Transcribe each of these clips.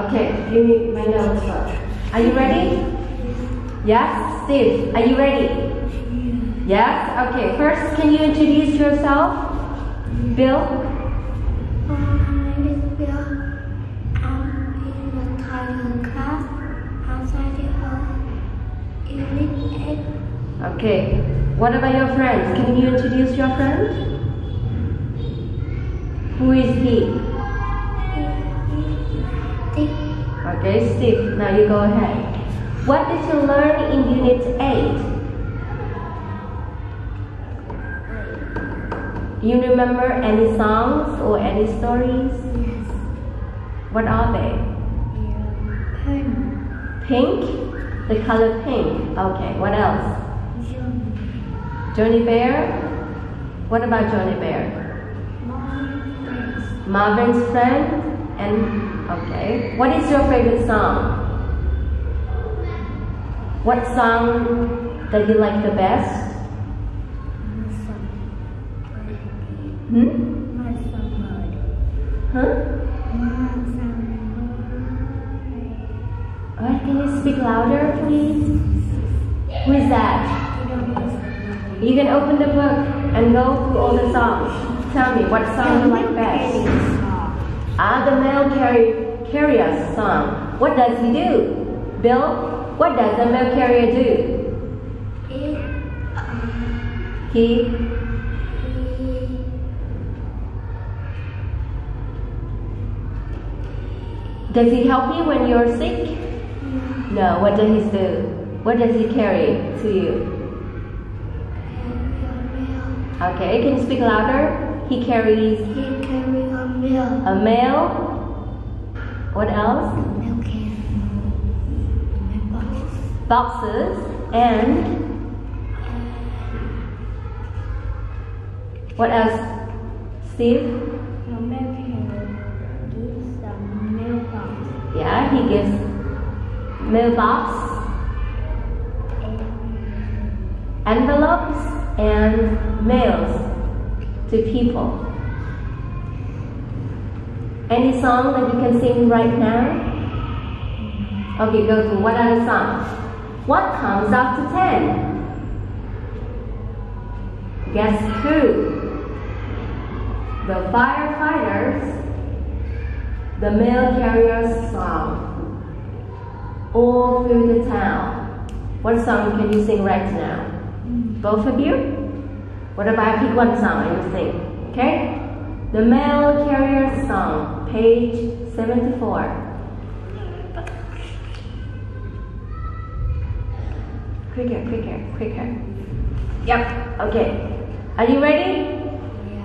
Okay, give me my notes first. Are you ready? Yes? Steve, are you ready? Yes? Okay, first, can you introduce yourself? Bill? My name is Bill. I'm in the Thailand class. I'm studying Unit 8. Okay, what about your friends? Can you introduce your friend? Who is he? Okay, Steve, now you go ahead. What did you learn in Unit 8? You remember any songs or any stories? Yes. What are they? Pen. Pink? The color pink. Okay, what else? John. Johnny Bear? What about Johnny Bear? Marvin's friend? And, okay. What is your favorite song? What song that you like the best? Hmm? Huh? Alright, can you speak louder, please? Who is that? You can open the book and go through all the songs. Tell me what song you like best. Ah, the mail carrier carrier song. What does he do? Bill, what does the mail carrier do? He he, does he help you when you're sick? No. What does he do? What does he carry to you? Okay, can you speak louder? He carries he carry a milk. a mail. What else? Milk can. Milk box. Boxes and what else? Steve? The milk can do some milk box. Yeah, he gives mailbox, envelopes, and mails to people. Any song that you can sing right now? Okay, go to what other song? What comes after 10? Guess who? The firefighters, the mail carriers song all through the town. What song can you sing right now? Both of you? What if I pick one song and you sing? Okay? The Mail Carrier Song, page 74. Quicker, quicker, quicker. Yep, okay. Are you ready?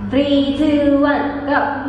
Three, two, one, go.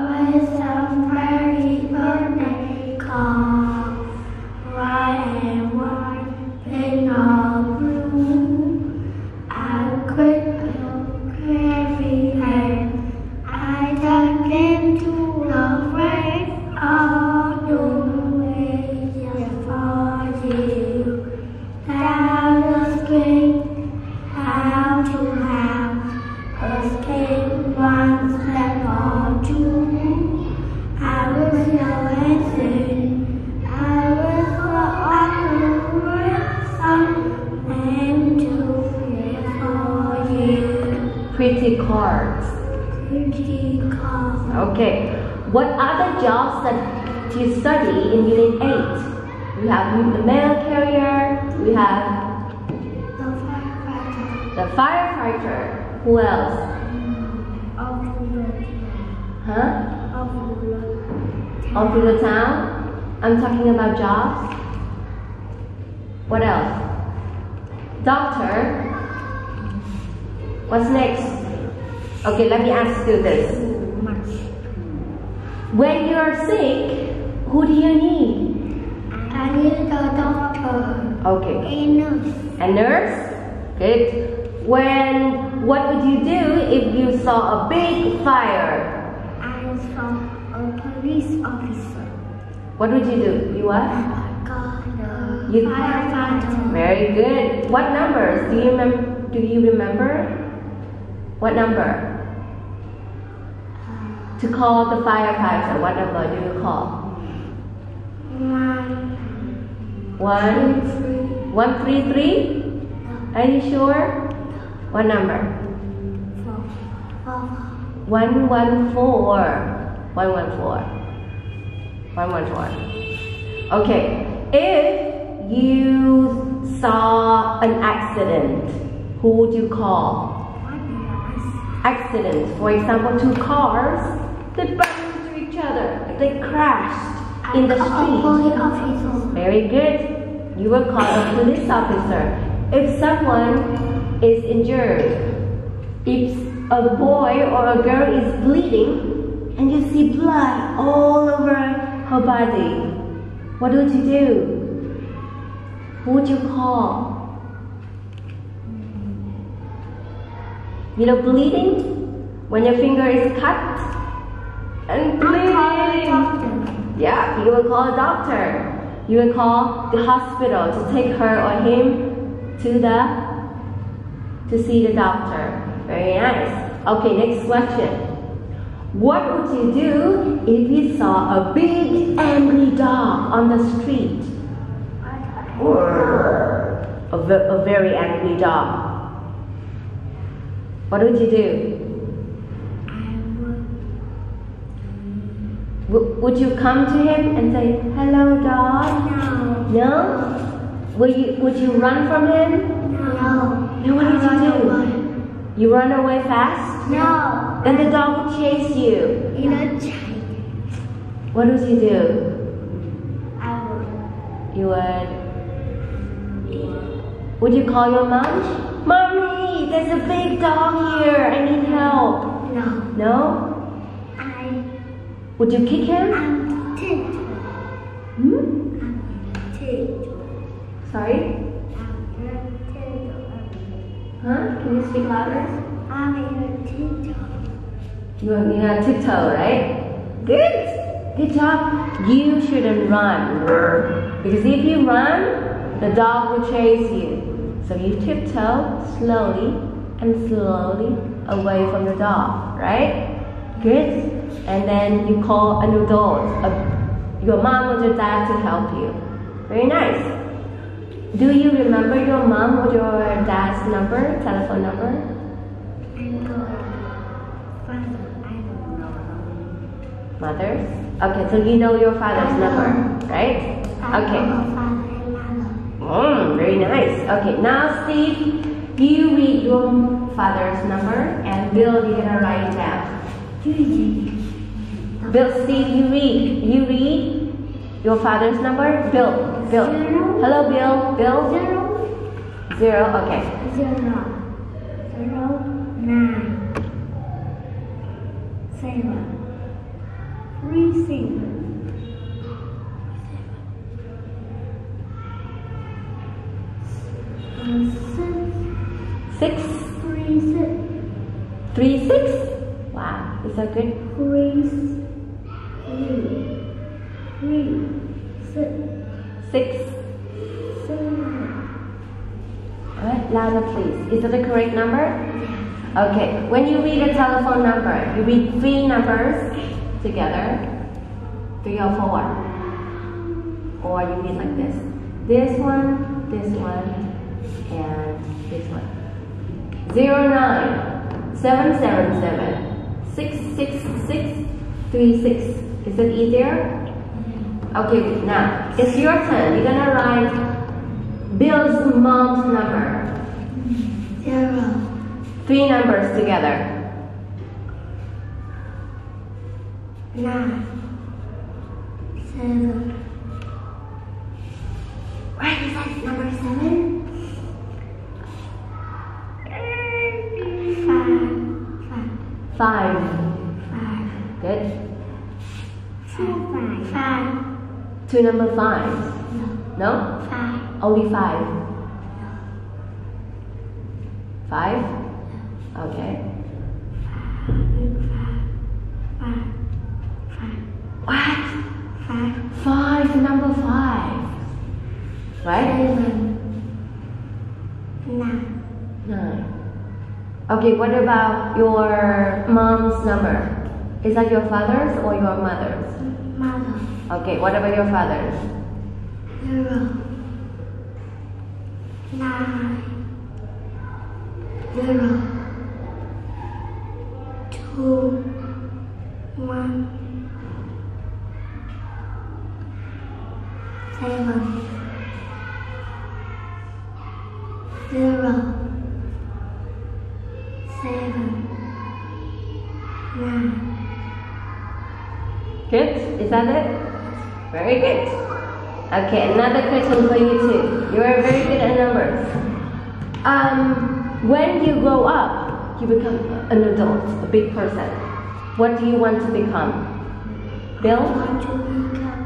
What other jobs that you study in Unit 8? We have the mail carrier, we have The firefighter. the firefighter. Who else? Huh? All through the town? I'm talking about jobs. What else? Doctor. What's next? Okay, let me ask you this. When you're sick, who do you need? I need the doctor. Okay. A nurse. A nurse? Good. When, what would you do if you saw a big fire? I saw a police officer. What would you do? You what? You- firefighter. Very good. What numbers? Do you remember? Do you remember? What number? To call the firefighter, what number do you call? One, One, three, one, three, three? Are you sure? What number? four, One, one, four. One, one, four. One, one, four. Okay. If you saw an accident, who would you call? Accident. For example, two cars, they bumped into each other. They crashed in the street. Very good. You will call a police officer. If someone is injured, if a boy or a girl is bleeding and you see blood all over her body, what would you do? Who would you call? You know, bleeding? When your finger is cut and bleeding. Yeah, you will call a doctor. You will call the hospital to take her or him to the to see the doctor. Very nice. Okay, next question. What would you do if you saw a big angry dog on the street? A, a very angry dog. What would you do? W- would you come to him and say, "Hello, dog"? No, No. Will you? Would you run from him? no. Then what would you do? away. You run away fast? No, Then the dog would chase you. in a chain. What would you do? I would You would. Would you call your mom? Mommy, there's a big dog here. I need help. no. No? Would you kick him? I'm tick. Hmm? Tick. Sorry? I'm tick. Huh? Can you speak louder? I'm in a tick. You are, you are tiptoe, right? Good. Good job. You shouldn't run. Because if you run, the dog will chase you. So you tiptoe slowly and slowly away from the dog, right? Good. And then you call an adult, a, your mom or your dad to help you. Very nice. Do you remember your mom or your dad's number, telephone number? I know. But I don't know. Mother's? Okay, so you know your father's number, right? Okay. know father and mother. Mm, very nice. Okay, now Steve, you read your father's number and Bill, you're gonna write it down. Bill, Steve, you read. You read your father's number. Bill, Bill. Zero. Hello, Bill. Bill. Zero, Zero. Okay. Zero. Zero nine seven three six. Seven. Six. Three six. Wow, is that good? three, three, three, six, Six. seven. Alright, louder correct number? Okay, when you read a telephone number, you read three numbers together, three or four. Or you read like this. This one, this one, and this one. Zero nine seven seven seven six six six three six. Is it easier? Okay, now it's your turn. You're gonna write Bill's mom's number. Zero, Three numbers together. nine, seven. Where is that number seven? Five, five, Five. Five. five, Good. Five. Two number fives. no, No? five, Only five. Five? Okay. five, five, What? five, Five, number five. Right? nine, Nine. Okay, what about your mom's number? Is that your father's or your mother's? Mother. Okay, what about your father's? Zero. Nine. Zero. Two. One. Seven. Zero. Seven. Nine. Good? Is that it? Very good. Okay, another question for you too. You are very good at numbers. Um, when you grow up, you become an adult, a big person. What do you want to become? Bill? want to become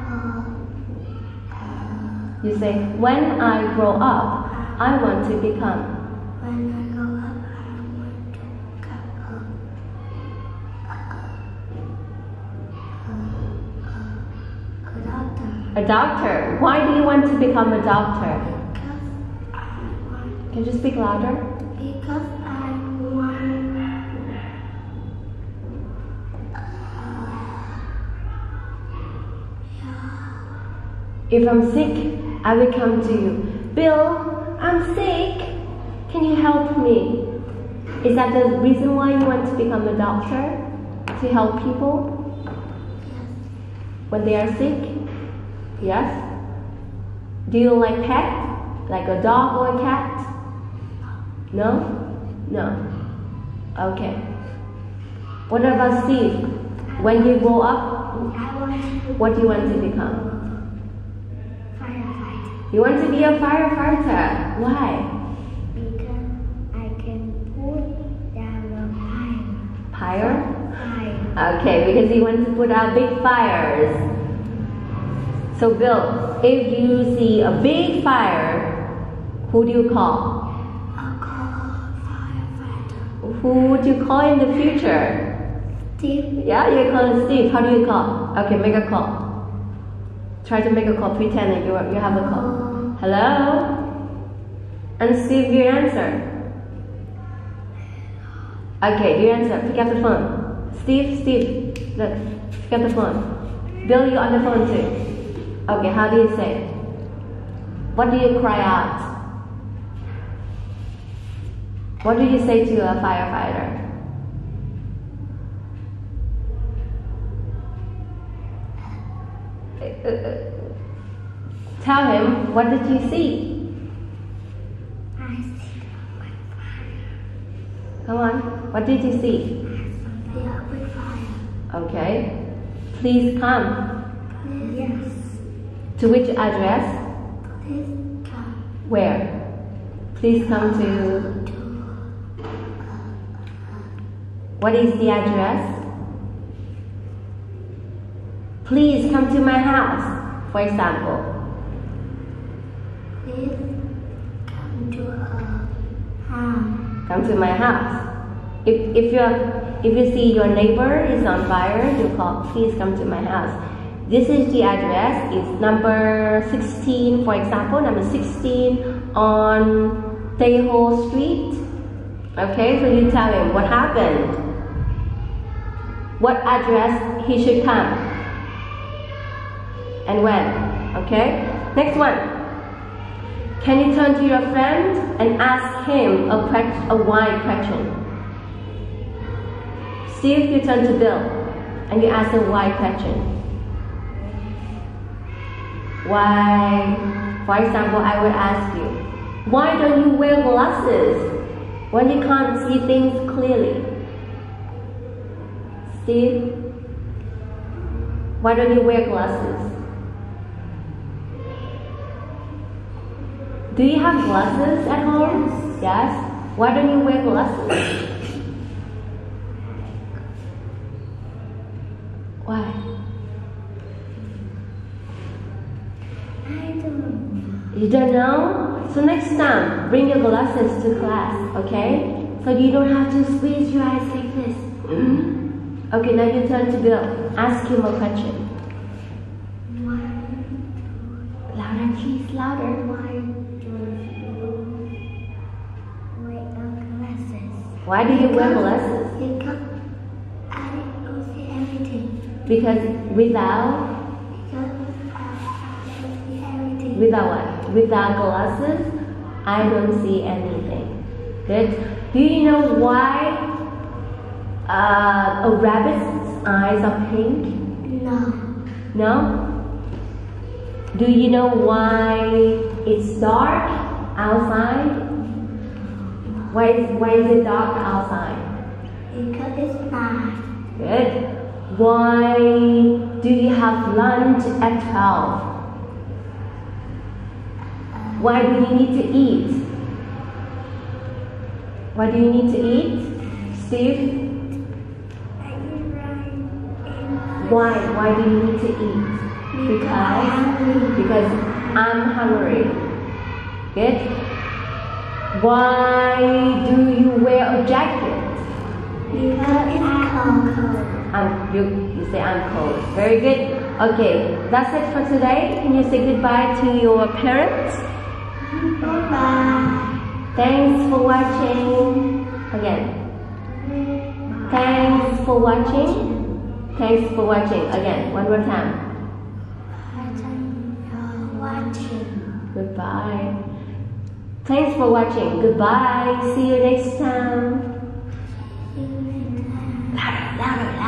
You say, when I grow up, I want to become. a, when I grow up, I want to become a, a, a, a doctor. A doctor. Why do you want to become a doctor? Because I want, Can you speak louder? If I'm sick, I will come to you. Bill, I'm sick. Can you help me? Is that the reason why you want to become a doctor? To help people when they are sick? Yes? Do you like pet? Like a dog or a cat? No? No. Okay. What about Steve? When you grow up, what do you want to become? You want to be a firefighter. Why? Because I can put down the fire. Fire? Fire. Okay, because you want to put out big fires. So, Bill, if you see a big fire, who do you call? I'll call firefighter. Who would you call in the future? Steve. Yeah, you call Steve. How do you call? Okay, make a call. Try to make a call. Pretend that you, you have a call. Hello? And Steve, you answer. Okay, you answer. Pick up the phone. Steve, Steve, look, pick up the phone. Bill, you on the phone too. Okay, how do you say? What do you cry out? What do you say to a firefighter? Uh, uh, Tell him, what did you see? I see with fire. Come on, what did you see? Yeah, with fire. Okay. Please come. Yes. To which address? Please come Where? Please come to What is the address? Please come to my house, for example. please come to her house. Come to my house. If, if, you're, if you see your neighbor is on fire, you call, please come to my house. This is the address. It's number 16, for example, number 16 on Teho Street. Okay, so you tell him what happened. What address he should come. And when. Okay? Next one. Can you turn to your friend and ask him a, a why question? See if you turn to Bill and you ask a why question. Why, for example, I would ask you, why don't you wear glasses when you can't see things clearly? Steve, why don't you wear glasses? Do you have glasses at home? Yes. Why don't you wear glasses? Why? I don't You don't know? So next time, bring your glasses to class, okay? So you don't have to squeeze your eyes like this. Mhm. Okay, now you turn to Bill. Ask him a question. Why do you wear glasses? Because I don't see everything Because without everything. without what? Without glasses, I don't see anything. Good. Do you know why uh, a rabbit's eyes are pink? No. No? Do you know why it's dark outside? Why is, why is it dark outside? Because it's night. Good. Why do you have lunch at 12? Why do you need to eat? Why do you need to eat? Steve? Why? Why do you need to eat? Because because I'm hungry. Good. Why do you wear a jacket? Because it's cold. I'm you you say I'm cold. Very good. Okay, that's it for today. Can you say goodbye to your parents? Bye. Thanks for watching. Again. Thanks for watching. Thanks for watching. Again, one more time. watching. Goodbye. Thanks for watching. Goodbye. See you next time. Louder, louder.